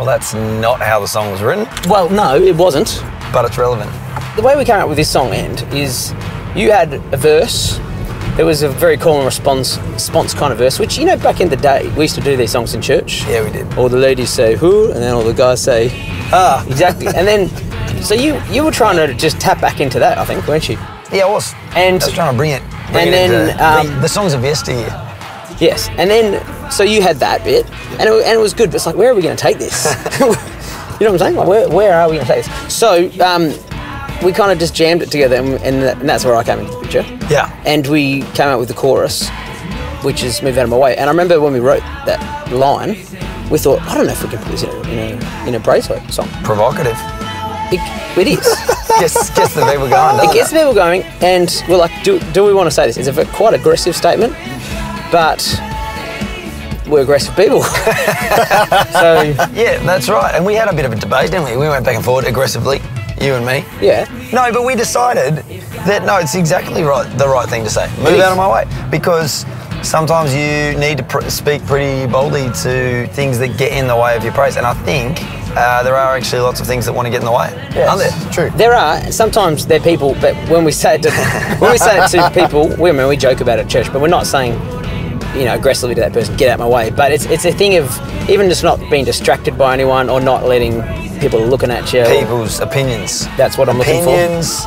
Well, that's not how the song was written, Well, no, it wasn't. but it's relevant. The way we came up with this song end is you had a verse. It was a very call and response, response kind of verse, which you know back in the day we used to do these songs in church. Yeah, we did. All the ladies say who, and then all the guys say ah, exactly. and then, so you you were trying to just tap back into that, I think, weren't you? Yeah, I was. And- I was trying to bring it. Bring and it then, into um, the, the songs of yesteryear. Yes, and then so you had that bit, and it, and it was good. But it's like, where are we going to take this? you know what I'm saying? Like, where, where are we going to take this? So um, we kind of just jammed it together, and, and, that, and that's where I came into the picture. Yeah. And we came out with the chorus, which is "Move Out of My Way." And I remember when we wrote that line, we thought, I don't know if we can put this in a, in a, in a Bracelet song. Provocative. It, it is. Gets, gets the people going, it gets people going, and we're like, do, do we want to say this? It's a quite aggressive statement, but we're aggressive people. so, Yeah, that's right. And we had a bit of a debate, didn't we? We went back and forth aggressively, you and me. yeah. No, but we decided that no, it's exactly right, the right thing to say. Move out of my way, because sometimes you need to pr- speak pretty boldly to things that get in the way of your praise. And I think uh, there are actually lots of things that want to get in the way, aren't there? True. There are sometimes they're people, but when we say it to when we say it to people, we mean we joke about it at church, but we're not saying you know aggressively to that person, get out my way. But it's it's a thing of even just not being distracted by anyone or not letting people looking at you. People's opinions. That's what I'm looking for. opinions,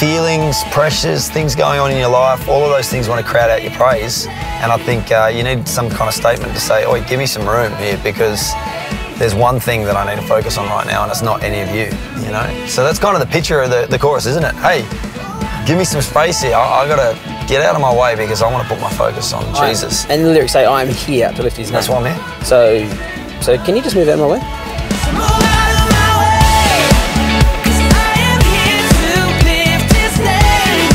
feelings, pressures, things going on in your life, all of those things want to crowd out your praise. And I think uh, you need some kind of statement to say, oh, give me some room here because there's one thing that I need to focus on right now and it's not any of you, you know? So that's kind of the picture of the, the chorus, isn't it? Hey, give me some space here. I, I got to get out of my way because I want to put my focus on I- Jesus. And the lyrics say, "I am here to lift His name." That's why I'm here. So, so can you just move out of my way? Move out of my way, 'cause I am here to lift His name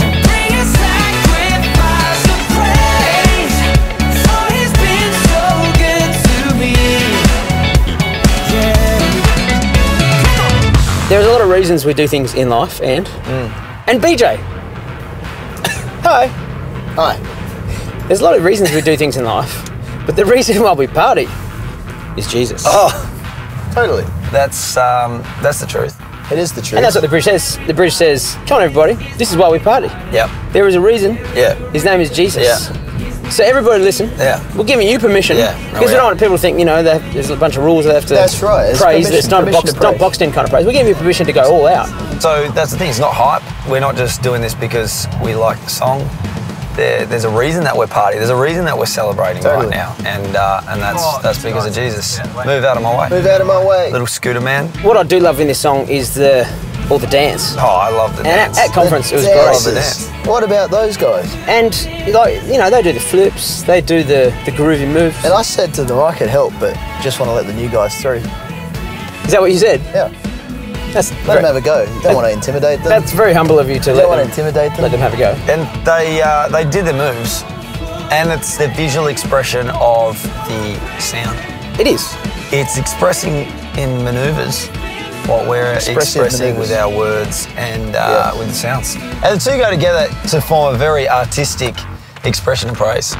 and bring a sacrifice of praise. For He's been so good to me. Yeah. There's a lot of reasons we do things in life, and mm. and BJ. Hi. Hi. There's a lot of reasons we do things in life, but the reason why we party is Jesus. Oh, Totally. that's, um, that's the truth. It is the truth. And that's what the bridge says. The bridge says, "Come on, everybody. This is why we party. Yep. There is a reason. Yeah. His name is Jesus. Yeah. So everybody, listen. Yeah. We're giving you permission. Yeah. Because Oh, we don't want people to think, you know, that there's a bunch of rules they have to. That's right. It's Praise. It's not a box, to not boxed in kind of praise. We're giving you permission to go all out. So that's the thing. It's not hype. We're not just doing this because we like the song. There, there's a reason that we're partying. There's a reason that we're celebrating Totally. right now, and uh, and that's that's because of Jesus. Move out of my way, Move out of my way. little scooter man. What I do love in this song is the all the dance. Oh, I love the And at, dance. at conference, it was Dances. great. Dances. What about those guys? And like you know, they do the flips, they do the the groovy moves. And I said to them I could help, but just want to let the new guys through. Is that what you said? Yeah. That's Let very, them have a go. You don't want to intimidate them. that's very humble of you to you let don't want to them, intimidate them. let them have a go. and they uh, they did the moves, and it's the visual expression of the sound. It is. It's expressing in manoeuvres what we're expressing with our words and uh, Yeah. with the sounds. And the two go together to form a very artistic expression of praise.